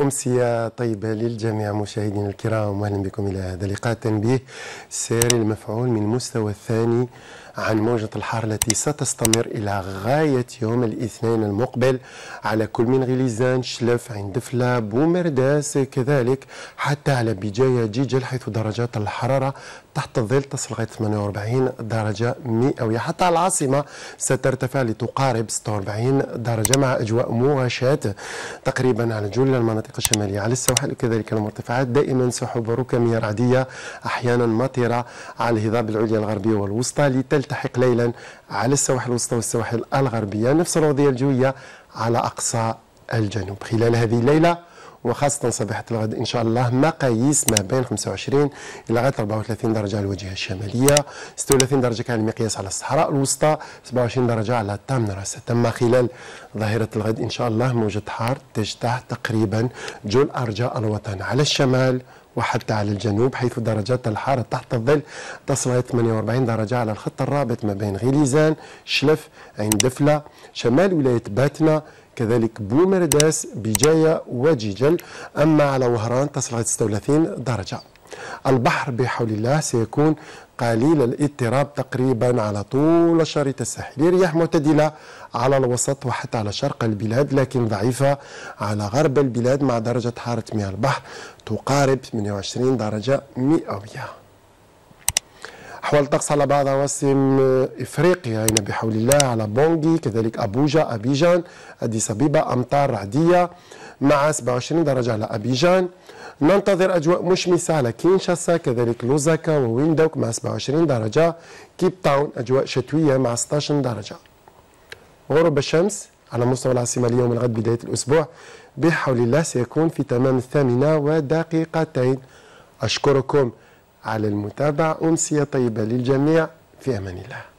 أمسية طيبة للجميع مشاهدينا الكرام وأهلا بكم إلى هذا لقاء تنبيه سير المفعول من المستوى الثاني عن موجة الحر التي ستستمر إلى غاية يوم الاثنين المقبل. على كل من غليزان شلف عين دفلة بومرداس كذلك. حتى على بجاية جيجل حيث درجات الحرارة تحت الظل تصل لغاية 48 درجة مئوية. حتى العاصمة سترتفع لتقارب 46 درجة مع أجواء مواشاة تقريبا على جل المناطق الشمالية. على السواحل وكذلك المرتفعات دائما سحب ركامية رعدية أحيانا مطرة. على الهضاب العليا الغربية والوسطى لتلتحق ليلا على السواحل الوسطى والسواحل الغربية. نفس الوضعية الجوية على أقصى الجنوب. خلال هذه الليلة وخاصة صباحة الغد إن شاء الله مقاييس ما بين 25 إلى غاية 34 درجة على الواجهة الشمالية 36 درجة كان المقياس على الصحراء الوسطى 27 درجة على تامنرا تم خلال ظاهرة الغد إن شاء الله موجة حار تجتاح تقريبا جل أرجاء الوطن على الشمال وحتى على الجنوب حيث درجات الحارة تحت الظل تصل إلى 48 درجة على الخط الرابط ما بين غليزان شلف عين دفلة شمال ولاية باتنا كذلك بومرداس بجاية وجيجل. أما على وهران تصل إلى 36 درجة. البحر بحول الله سيكون قليل الاضطراب تقريبا على طول الشريط الساحلي رياح معتدلة على الوسط وحتى على شرق البلاد لكن ضعيفة على غرب البلاد مع درجة حرارة مياه البحر تقارب 28 درجة مئوية. أحوال الطقس على بعض عواصم إفريقيا. هنا بحول الله على بونجي كذلك أبوجا أبيجان أديس أبيبا أمطار رعدية. مع 27 درجة على أبيجان. ننتظر أجواء مشمسة على كينشاسا كذلك لوزاكا وويندوك. مع 27 درجة. كيب تاون أجواء شتوية مع 16 درجة. غروب الشمس على مستوى العاصمة اليوم الغد بداية الأسبوع. بحول الله سيكون في تمام الثامنة ودقيقتين. أشكركم. على المتابعة. أمسية طيبة للجميع. في أمان الله.